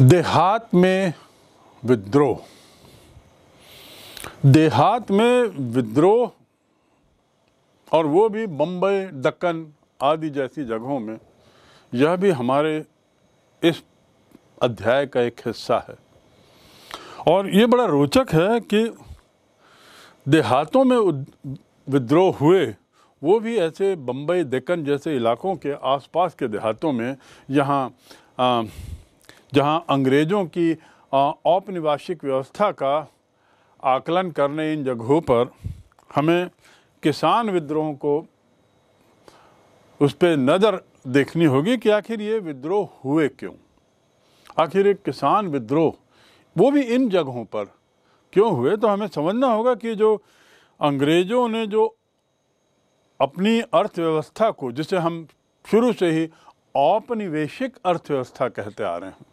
देहात में विद्रोह। देहात में विद्रोह और वो भी बम्बई दक्कन आदि जैसी जगहों में, यह भी हमारे इस अध्याय का एक हिस्सा है। और ये बड़ा रोचक है कि देहातों में विद्रोह हुए, वो भी ऐसे बम्बई दक्कन जैसे इलाकों के आसपास के देहातों में, यहाँ जहाँ अंग्रेज़ों की औपनिवासिक व्यवस्था का आकलन करने इन जगहों पर हमें किसान विद्रोह को उस पर नज़र देखनी होगी कि आखिर ये विद्रोह हुए क्यों? आखिर एक किसान विद्रोह, वो भी इन जगहों पर क्यों हुए? तो हमें समझना होगा कि जो अंग्रेज़ों ने जो अपनी अर्थव्यवस्था को, जिसे हम शुरू से ही औपनिवेशिक अर्थव्यवस्था कहते आ रहे हैं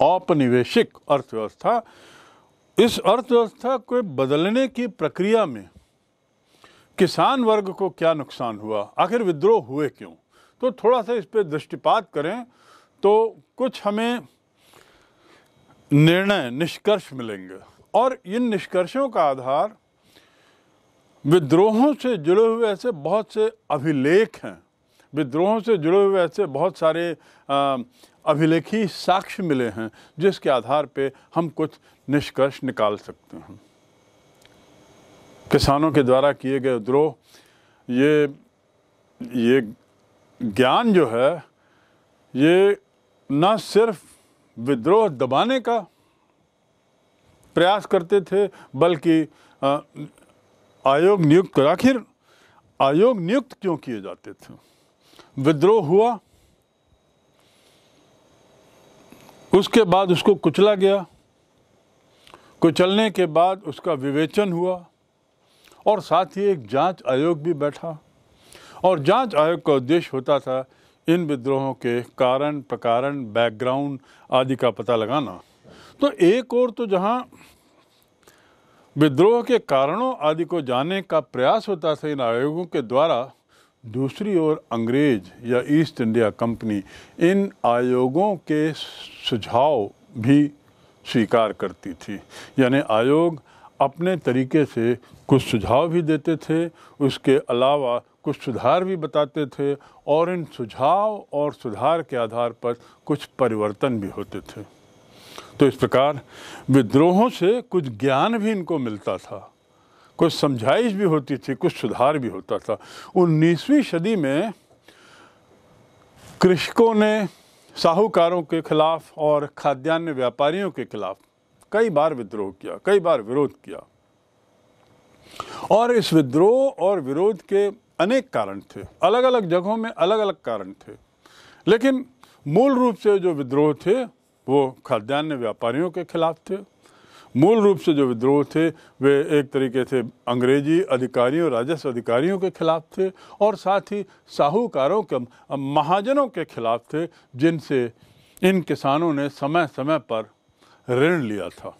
औपनिवेशिक अर्थव्यवस्था। इस अर्थव्यवस्था को बदलने की प्रक्रिया में किसान वर्ग को क्या नुकसान हुआ? आखिर विद्रोह हुए क्यों? तो थोड़ा सा इस पर दृष्टिपात करें तो कुछ हमें निर्णय, निष्कर्ष मिलेंगे। और इन निष्कर्षों का आधार विद्रोहों से जुड़े हुए ऐसे बहुत से अभिलेख हैं। विद्रोहों से जुड़े हुए ऐसे बहुत सारे अभिलेखी साक्ष्य मिले हैं, जिसके आधार पे हम कुछ निष्कर्ष निकाल सकते हैं। किसानों के द्वारा किए गए द्रोह ये ये ज्ञान जो है, ये न सिर्फ़ विद्रोह दबाने का प्रयास करते थे, बल्कि आयोग नियुक्त, आखिर आयोग नियुक्त क्यों किए जाते थे? विद्रोह हुआ उसके बाद उसको कुचला गया। कुचलने के बाद उसका विवेचन हुआ और साथ ही एक जाँच आयोग भी बैठा। और जाँच आयोग का उद्देश्य होता था इन विद्रोहों के कारण, प्रकारण बैकग्राउंड आदि का पता लगाना। तो एक और तो जहाँ विद्रोह के कारणों आदि को जानने का प्रयास होता था इन आयोगों के द्वारा दूसरी ओर अंग्रेज़ या ईस्ट इंडिया कंपनी इन आयोगों के सुझाव भी स्वीकार करती थी। यानी आयोग अपने तरीके से कुछ सुझाव भी देते थे, उसके अलावा कुछ सुधार भी बताते थे और इन सुझाव और सुधार के आधार पर कुछ परिवर्तन भी होते थे। तो इस प्रकार विद्रोहों से कुछ ज्ञान भी इनको मिलता था। कुछ समझाइश भी होती थी, कुछ सुधार भी होता था। उन्नीसवीं सदी में कृषकों ने साहूकारों के खिलाफ और खाद्यान्न व्यापारियों के खिलाफ कई बार विद्रोह किया, कई बार विरोध किया। और इस विद्रोह और विरोध के अनेक कारण थे अलग अलग जगहों में अलग अलग कारण थे। लेकिन मूल रूप से जो विद्रोह थे, वो खाद्यान्न व्यापारियों के खिलाफ थे मूल रूप से जो विद्रोह थे, वे एक तरीके से अंग्रेज़ी अधिकारियों राजस्व अधिकारियों के खिलाफ थे और साथ ही साहूकारों के, महाजनों के खिलाफ थे, जिनसे इन किसानों ने समय समय पर ऋण लिया था।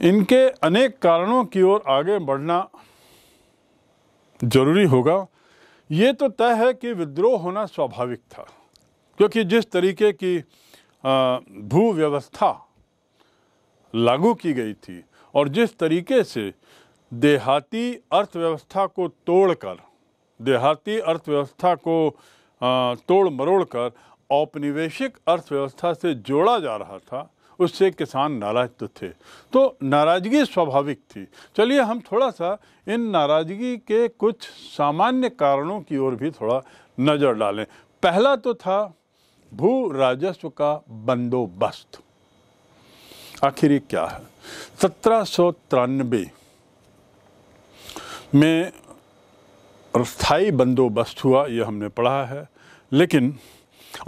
इनके अनेक कारणों की ओर आगे बढ़ना ज़रूरी होगा। ये तो तय है कि विद्रोह होना स्वाभाविक था, क्योंकि जिस तरीके की भू व्यवस्था लागू की गई थी और जिस तरीके से देहाती अर्थव्यवस्था को तोड़कर, देहाती अर्थव्यवस्था को तोड़ मरोड़ कर औपनिवेशिक अर्थव्यवस्था से जोड़ा जा रहा था, उससे किसान नाराज़ तो थे। तो नाराज़गी स्वाभाविक थी। चलिए हम थोड़ा सा इन नाराज़गी के कुछ सामान्य कारणों की ओर भी थोड़ा नज़र डालें। पहला तो था भू राजस्व का बंदोबस्त। आखिर ये क्या है? सत्रह सौ तिरानबे में स्थायी बंदोबस्त हुआ ये हमने पढ़ा है। लेकिन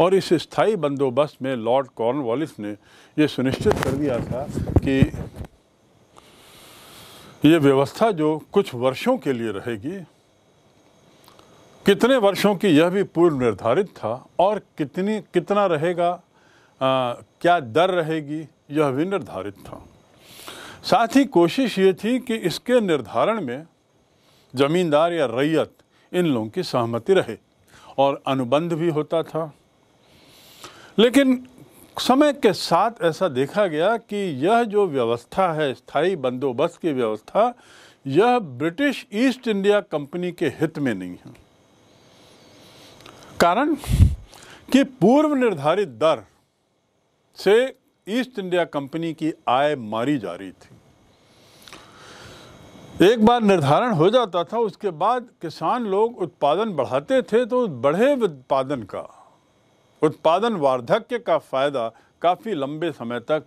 और इस स्थायी बंदोबस्त में लॉर्ड कॉर्नवालिस ने ये सुनिश्चित कर दिया था कि ये व्यवस्था जो कुछ वर्षों के लिए रहेगी कितने वर्षों की यह भी पूर्व निर्धारित था और कितनी कितना रहेगा आ, क्या दर रहेगी यह भी निर्धारित था। साथ ही कोशिश ये थी कि इसके निर्धारण में जमींदार या रैयत इन लोगों की सहमति रहे और अनुबंध भी होता था। लेकिन समय के साथ ऐसा देखा गया कि यह जो व्यवस्था है, स्थायी बंदोबस्त की व्यवस्था, यह ब्रिटिश ईस्ट इंडिया कंपनी के हित में नहीं है। कारण कि पूर्व निर्धारित दर से ईस्ट इंडिया कंपनी की आय मारी जा रही थी। एक बार निर्धारण हो जाता था, उसके बाद किसान लोग उत्पादन बढ़ाते थे तो बढ़े उत्पादन का, उत्पादन वार्धक्य का फ़ायदा काफ़ी लंबे समय तक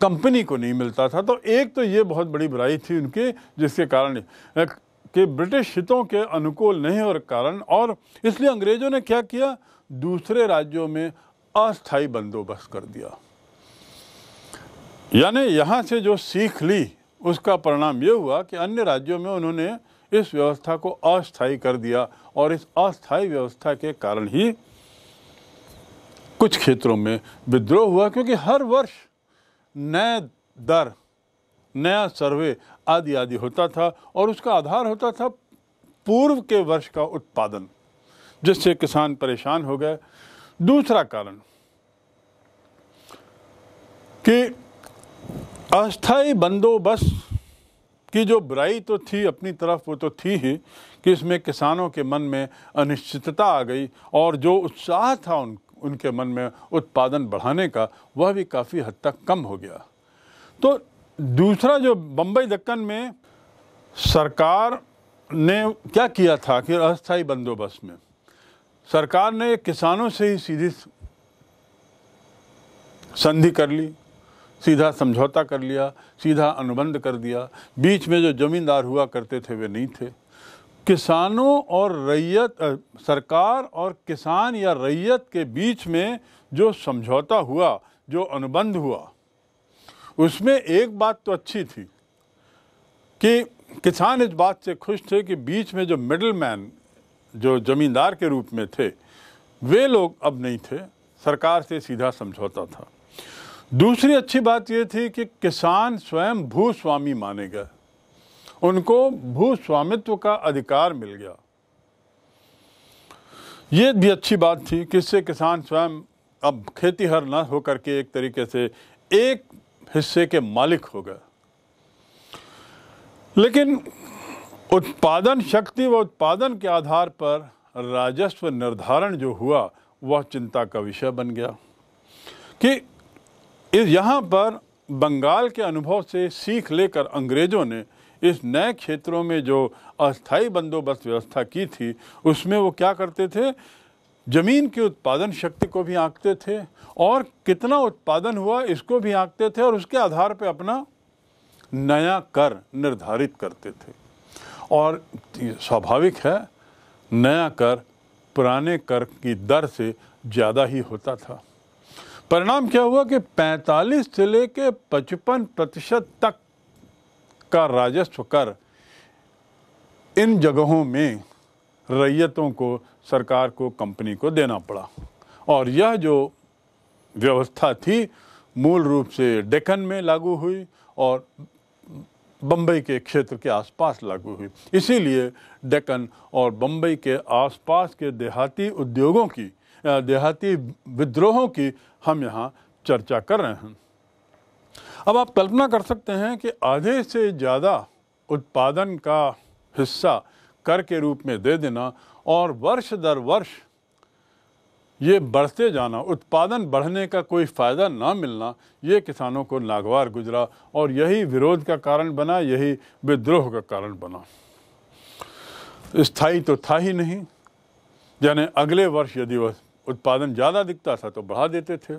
कंपनी को नहीं मिलता था। तो एक तो ये बहुत बड़ी बुराई थी उनके, जिसके कारण कि ब्रिटिश हितों के अनुकूल नहीं और कारण, और इसलिए अंग्रेज़ों ने क्या किया? दूसरे राज्यों में अस्थायी बंदोबस्त कर दिया। यानी यहाँ से जो सीख ली, उसका परिणाम ये हुआ कि अन्य राज्यों में उन्होंने इस व्यवस्था को अस्थायी कर दिया और इस अस्थायी व्यवस्था के कारण ही कुछ क्षेत्रों में विद्रोह हुआ, क्योंकि हर वर्ष नए दर, नया सर्वे आदि आदि होता था और उसका आधार होता था पूर्व के वर्ष का उत्पादन, जिससे किसान परेशान हो गए। दूसरा कारण कि अस्थाई बंदोबस्त की जो बुराई तो थी अपनी तरफ़, वो तो थी ही कि इसमें किसानों के मन में अनिश्चितता आ गई और जो उत्साह था उन, उनके मन में उत्पादन बढ़ाने का, वह भी काफ़ी हद तक कम हो गया। तो दूसरा जो बम्बई दक्कन में सरकार ने क्या किया था कि अस्थाई बंदोबस्त में? सरकार ने किसानों से ही सीधी संधि कर ली सीधा समझौता कर लिया, सीधा अनुबंध कर दिया। बीच में जो जमींदार हुआ करते थे, वे नहीं थे। किसानों और रैयत सरकार और किसान या रैयत के बीच में जो समझौता हुआ, जो अनुबंध हुआ, उसमें एक बात तो अच्छी थी कि किसान इस बात से खुश थे कि बीच में जो मिडल मैन जो ज़मींदार के रूप में थे, वे लोग अब नहीं थे। सरकार से सीधा समझौता था। दूसरी अच्छी बात यह थी कि किसान स्वयं भूस्वामी माने गए। उनको भू स्वामित्व का अधिकार मिल गया। ये भी अच्छी बात थी कि इससे किसान स्वयं अब खेतीहर न होकर के एक तरीके से एक हिस्से के मालिक हो गए। लेकिन उत्पादन शक्ति व उत्पादन के आधार पर राजस्व निर्धारण जो हुआ, वह चिंता का विषय बन गया कि यहाँ पर बंगाल के अनुभव से सीख लेकर अंग्रेज़ों ने इस नए क्षेत्रों में जो अस्थाई बंदोबस्त व्यवस्था की थी, उसमें वो क्या करते थे? ज़मीन की उत्पादन शक्ति को भी आंकते थे और कितना उत्पादन हुआ इसको भी आंकते थे और उसके आधार पर अपना नया कर निर्धारित करते थे। और स्वाभाविक है, नया कर, पुराने कर की दर से ज़्यादा ही होता था। परिणाम क्या हुआ कि 45 से लेके 55 प्रतिशत तक का राजस्व कर इन जगहों में रैयतों को, सरकार को, कंपनी को देना पड़ा। और यह जो व्यवस्था थी, मूल रूप से डेकन में लागू हुई और बम्बई के क्षेत्र के आसपास लागू हुई। इसीलिए डेकन और बम्बई के आसपास के देहाती उद्योगों की देहाती विद्रोहों की हम यहाँ चर्चा कर रहे हैं। अब आप कल्पना कर सकते हैं कि आधे से ज़्यादा उत्पादन का हिस्सा कर के रूप में दे देना और वर्ष दर वर्ष ये बढ़ते जाना, उत्पादन बढ़ने का कोई फ़ायदा ना मिलना, ये किसानों को नागवार गुजरा और यही विरोध का कारण बना, यही विद्रोह का कारण बना। स्थायी तो था ही नहीं। यानी अगले वर्ष यदि वह उत्पादन ज़्यादा दिखता था तो बढ़ा देते थे।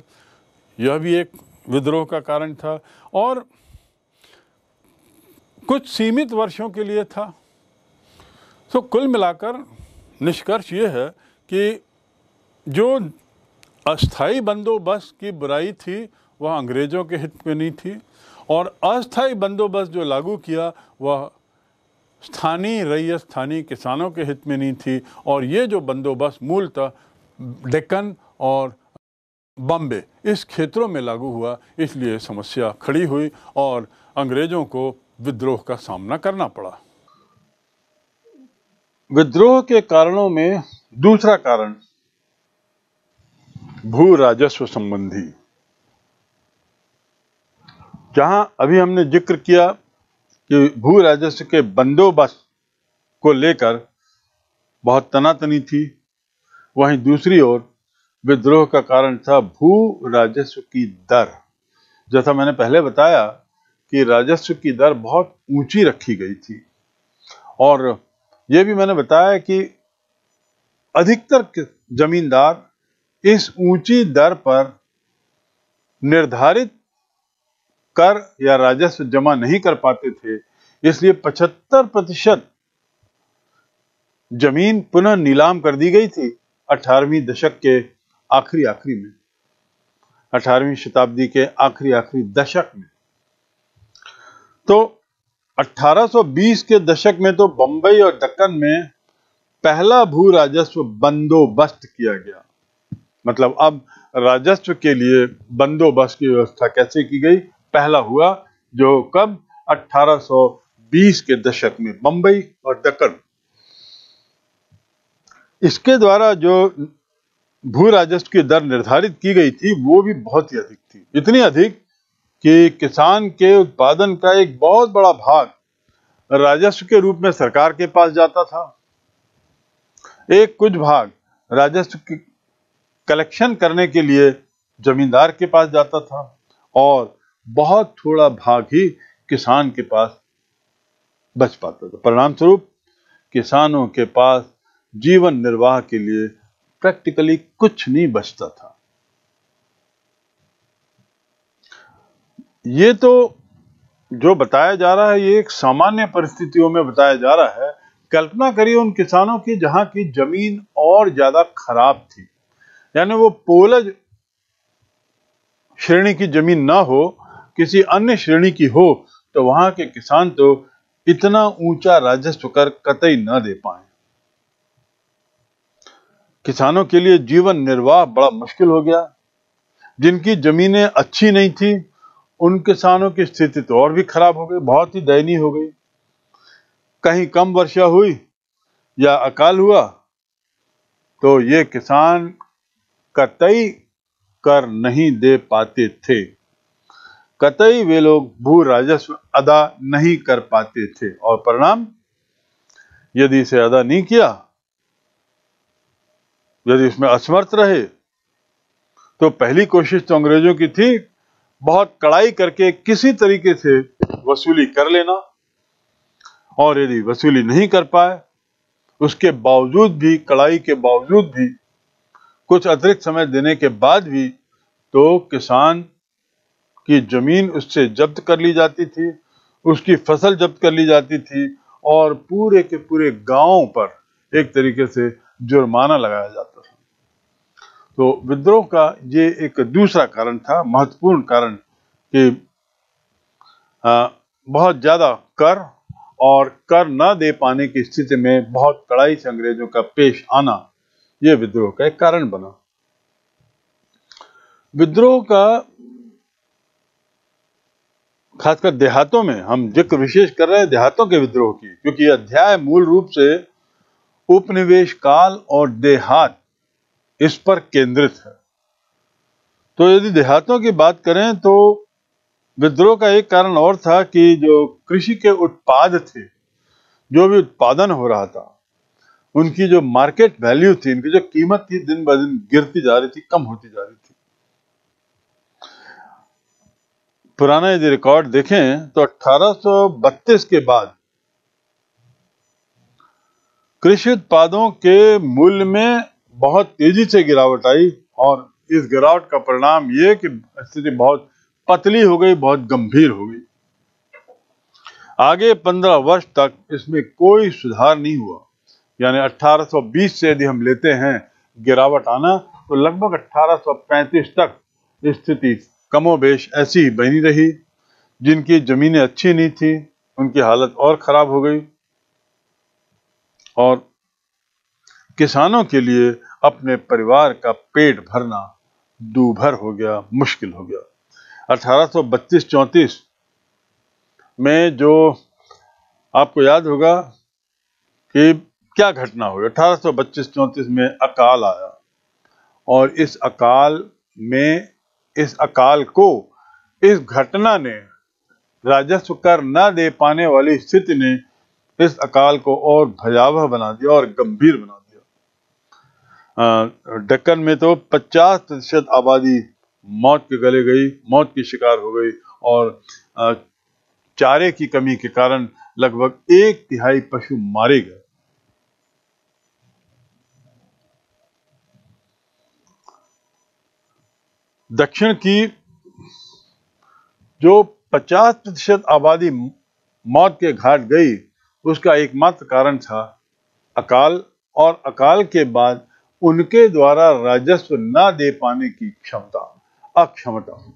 यह भी एक विद्रोह का कारण था और कुछ सीमित वर्षों के लिए था। तो कुल मिलाकर निष्कर्ष ये है कि जो अस्थाई बंदोबस्त की बुराई थी, वह अंग्रेज़ों के हित में नहीं थी और अस्थाई बंदोबस्त जो लागू किया, वह स्थानीय रैयत स्थानीय किसानों के हित में नहीं थी और ये जो बंदोबस्त मूलतः डेक्कन और बॉम्बे इस क्षेत्रों में लागू हुआ, इसलिए समस्या खड़ी हुई और अंग्रेज़ों को विद्रोह का सामना करना पड़ा। विद्रोह के कारणों में दूसरा कारण भू राजस्व संबंधी। जहाँ अभी हमने ज़िक्र किया कि भू राजस्व के बंदोबस्त को लेकर बहुत तनातनी थी वहीं दूसरी ओर विद्रोह का कारण था भू राजस्व की दर। जैसा मैंने पहले बताया कि राजस्व की दर बहुत ऊँची रखी गई थी। और यह भी मैंने बताया कि अधिकतर जमींदार इस ऊँची दर पर निर्धारित कर या राजस्व जमा नहीं कर पाते थे। इसलिए 75 प्रतिशत ज़मीन पुनः नीलाम कर दी गई थी। 18वीं दशक के आखिरी आखिरी में 18वीं शताब्दी के आखिरी आखिरी दशक में। तो 1820 के दशक में तो बंबई और दक्कन में पहला भू राजस्व बंदोबस्त किया गया। मतलब अब राजस्व के लिए बंदोबस्त की व्यवस्था कैसे की गई? पहला हुआ जो कब? 1820 के दशक में, बंबई और दक्कन। इसके द्वारा जो भू राजस्व की दर निर्धारित की गई थी, वो भी बहुत ही अधिक थी। इतनी अधिक कि किसान के उत्पादन का एक बहुत बड़ा भाग राजस्व के रूप में सरकार के पास जाता था। एक कुछ भाग राजस्व कलेक्शन करने के लिए जमींदार के पास जाता था और बहुत थोड़ा भाग ही किसान के पास बच पाता था। परिणाम स्वरूप किसानों के पास जीवन निर्वाह के लिए प्रैक्टिकली कुछ नहीं बचता था। ये तो जो बताया जा रहा है, ये एक सामान्य परिस्थितियों में बताया जा रहा है। कल्पना करिए उन किसानों की जहाँ की ज़मीन और ज़्यादा खराब थी। यानी वो पोलज श्रेणी की ज़मीन ना हो, किसी अन्य श्रेणी की हो तो वहाँ के किसान तो इतना ऊँचा राजस्व कर कतई ना दे पाए। किसानों के लिए जीवन निर्वाह बड़ा मुश्किल हो गया। जिनकी जमीनें अच्छी नहीं थी, उन किसानों की स्थिति तो और भी खराब हो गई, बहुत ही दयनीय हो गई। कहीं कम वर्षा हुई या अकाल हुआ तो ये किसान कतई कर नहीं दे पाते थे। कतई वे लोग भू राजस्व अदा नहीं कर पाते थे। और परिणाम, यदि इसे अदा नहीं किया यदि इसमें असमर्थ रहे तो पहली कोशिश तो अंग्रेज़ों की थी, बहुत कड़ाई करके किसी तरीके से वसूली कर लेना। और यदि वसूली नहीं कर पाए, उसके बावजूद भी, कड़ाई के बावजूद भी, कुछ अतिरिक्त समय देने के बाद भी तो किसान की ज़मीन उससे जब्त कर ली जाती थी, उसकी फ़सल जब्त कर ली जाती थी, और पूरे के पूरे गाँव पर एक तरीके से जुर्माना लगाया जाता था। तो विद्रोह का ये एक दूसरा कारण था, महत्वपूर्ण कारण कि बहुत ज़्यादा कर और कर न दे पाने की स्थिति में बहुत कड़ाई से अंग्रेज़ों का पेश आना यह विद्रोह का एक कारण बना। विद्रोह का, खासकर देहातों में हम ज़िक्र विशेष कर रहे हैं देहातों के विद्रोह की, क्योंकि अध्याय मूल रूप से उपनिवेश काल और देहात इस पर केंद्रित है। तो यदि देहातों की बात करें तो विद्रोह का एक कारण और था कि जो कृषि के उत्पाद थे, जो भी उत्पादन हो रहा था, उनकी जो मार्केट वैल्यू थी, इनकी जो कीमत थी, दिन ब दिन गिरती जा रही थी, कम होती जा रही थी। पुराना यदि रिकॉर्ड देखें तो 1832 के बाद कृषि उत्पादों के मूल्य में बहुत तेज़ी से गिरावट आई और इस गिरावट का परिणाम ये कि स्थिति बहुत पतली हो गई, बहुत गंभीर हो गई। आगे पंद्रह वर्ष तक इसमें कोई सुधार नहीं हुआ। यानी 1820 से यदि हम लेते हैं गिरावट आना तो लगभग 1835 तक स्थिति कमोबेश ऐसी बनी रही। जिनकी जमीनें अच्छी नहीं थी, उनकी हालत और खराब हो गई। और किसानों के लिए अपने परिवार का पेट भरना दूभर हो गया, मुश्किल हो गया। 1832-34 में जो आपको याद होगा कि क्या घटना हुई? 1832-34 में अकाल आया और इस अकाल में, इस अकाल को, इस घटना ने राजस्व कर न दे पाने वाली स्थिति ने इस अकाल को और भयावह बना दिया और गंभीर बना दिया। डक्कन में तो 50 प्रतिशत आबादी मौत के गले गई, मौत की शिकार हो गई और चारे की कमी के कारण लगभग एक तिहाई पशु मारे गए। दक्षिण की जो 50 प्रतिशत आबादी मौत के घाट गई उसका एकमात्र कारण था अकाल और अकाल के बाद उनके द्वारा राजस्व ना दे पाने की क्षमता, अक्षमता।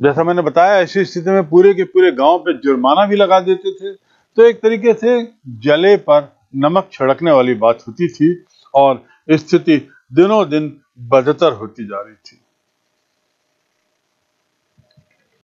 जैसा मैंने बताया, ऐसी स्थिति में पूरे के पूरे गाँव पे जुर्माना भी लगा देते थे। तो एक तरीके से जले पर नमक छिड़कने वाली बात होती थी और स्थिति दिनों दिन बदतर होती जा रही थी।